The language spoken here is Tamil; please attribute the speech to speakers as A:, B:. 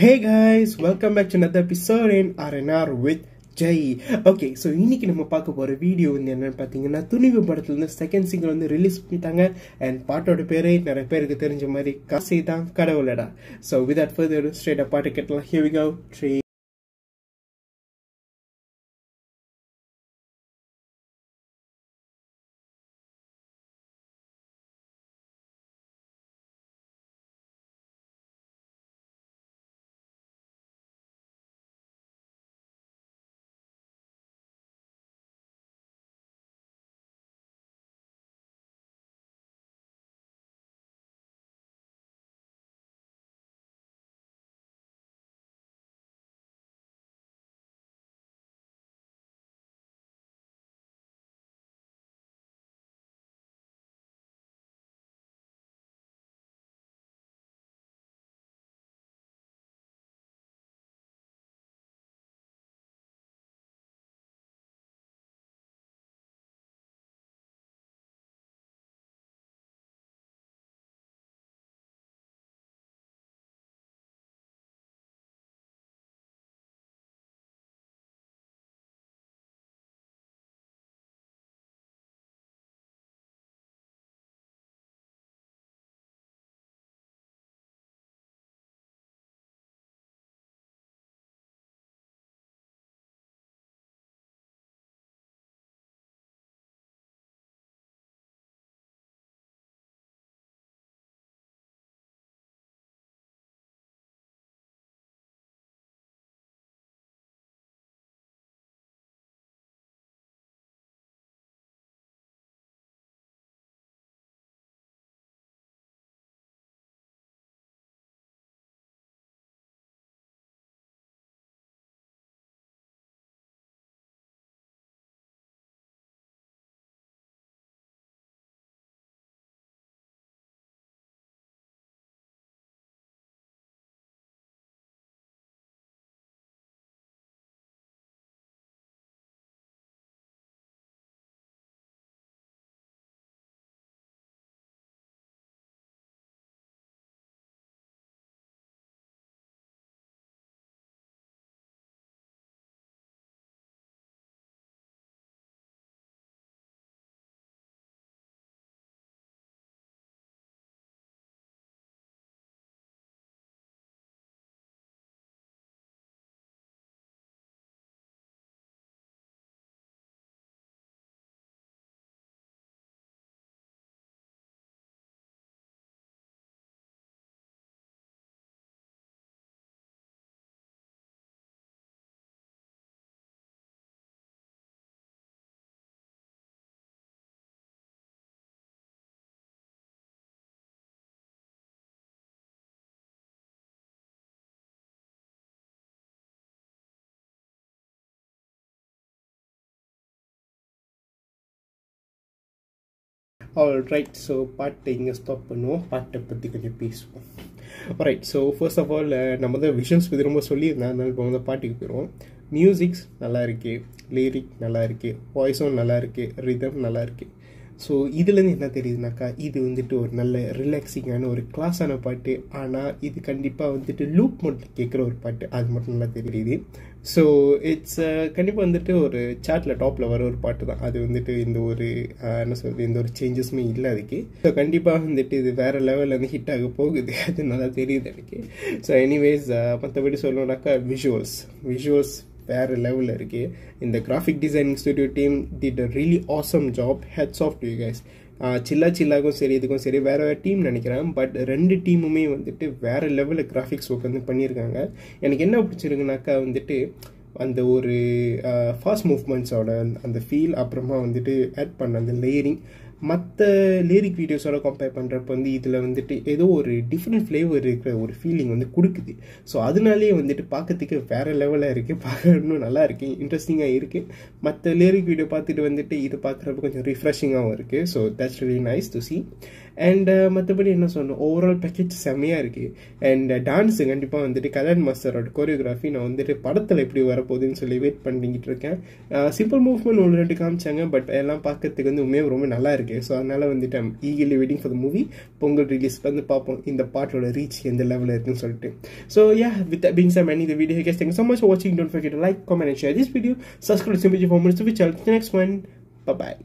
A: Hey guys, welcome back to another episode in RNR with Jai okay so இன்னைக்கு நம்ம பார்க்க போகிற வீடியோ வந்து என்னன்னு பார்த்தீங்கன்னா துணிவு படத்துலேருந்து செகண்ட் சிங்கர் வந்து ரிலீஸ் பண்ணிட்டாங்க. அண்ட் பாட்டோட பேரே நிறைய பேருக்கு தெரிஞ்ச மாதிரி காசை தான் கடவுளடா ஸோ விதவுட் ஃபர்தர் ஸ்ட்ரெயிட்டாக பாட்டு கேட்டலாம். Here we go all right so பாட்டை இங்கே ஸ்டாப் பண்ணுவோம். பாட்டை பற்றி கொஞ்சம் பேசுவோம். Right so first of all நம்ம தான் விஷன்ஸ் பற்றி ரொம்ப சொல்லியிருந்தேன். அதனால இப்போ வந்து பாட்டுக்கு போயிடுவோம். மியூசிக்ஸ் நல்லா இருக்கு. லிரிக் நல்லா இருக்கு. வாய்ஸும் நல்லா இருக்கு. ரிதம் நல்லா இருக்குது ஸோ இதுலேருந்து என்ன தெரியுதுனாக்கா இது வந்துட்டு ஒரு நல்ல ரிலாக்ஸிங்கான ஒரு கிளாஸான பாட்டு. ஆனால் இது கண்டிப்பாக வந்துட்டு லூப் மோட்டில் கேட்குற ஒரு பாட்டு. அது மட்டும் நல்லா தெரியுது. ஸோ இட்ஸ் கண்டிப்பாக வந்துட்டு ஒரு சாட்டில் டாப்பில் வர ஒரு பாட்டு தான். அது வந்துட்டு இந்த ஒரு என்ன சொல்கிறது எந்த ஒரு சேஞ்சஸுமே இல்லை அதுக்கு. ஸோ கண்டிப்பாக வந்துட்டு இது வேறு லெவலில் வந்து ஹிட் ஆக போகுது. அது நல்லா தெரியுது எனக்கு. ஸோ எனிவேஸ் மற்றபடி சொல்லணும்னாக்கா விஷுவல்ஸ் விஷுவல்ஸ் வேறு லெவலில் இருக்குது இந்த graphic designing studio team did a really awesome job hats off to guys சில்லா சில்லாக்கும் சரி இதுக்கும் சரி வேறு வேறு டீம் நினைக்கிறேன். பட் ரெண்டு டீமுமே வந்துட்டு வேறு லெவலில் கிராஃபிக்ஸ் ஒர்க் வந்து பண்ணியிருக்காங்க. எனக்கு என்ன பிடிச்சிருக்குனாக்கா வந்துட்டு அந்த ஒரு ஃபாஸ்ட் மூவ்மெண்ட்ஸோட அந்த ஃபீல் அப்புறமா வந்துட்டு ஆட் பண்ண அந்த லேயரிங் மற்ற லிரிக் வீடியோஸோட கம்பேர் பண்ணுறப்ப வந்து இதில் வந்துட்டு ஏதோ ஒரு டிஃப்ரெண்ட் ஃப்ளேவர் இருக்கிற ஒரு ஃபீலிங் வந்து கொடுக்குது. ஸோ அதனாலே வந்துட்டு பார்க்கறதுக்கு வேறு லெவலாக இருக்குது பார்க்கணும் நல்லா இருக்குது இன்ட்ரெஸ்டிங்காக இருக்குது மற்ற லிரிக் வீடியோ பார்த்துட்டு வந்துட்டு இது பார்க்குறப்ப கொஞ்சம் ரிஃப்ரெஷிங்காகவும் இருக்குது so that's really nice to see and uh, மற்றபடி என்ன சொல்லணும்? ஓவரால் பேக்கேஜ் செம்மையாக இருக்குது அண்ட் டான்ஸு uh, கண்டிப்பாக வந்துட்டு கல்யாண் மாஸ்டரோட கோரியோகிராஃபி நான் வந்துட்டு படத்தில் எப்படி வரப்போகுதுன்னு சொல்லி வெயிட் பண்ணிக்கிட்டு இருக்கேன். சிம்பிள் மூவ்மெண்ட் ஒன்று ரெண்டு காமிச்சாங்க பட் எல்லாம் பார்க்கறதுக்கு வந்து உண்மையாக ரொம்ப நல்லா இருக்குது ஸோ அதனால் வந்துட்டு I'm eagerly waiting for the movie Pongal release வந்து பார்ப்போம். இந்த பாட்டோட ரீச் எந்த லெவலில் இருக்குன்னு சொல்லிட்டு. So yeah with being some and இந்த video guys thank so much வாட்சிங் don't forget like comment and share this video subscribe simple performance minutes which next one bye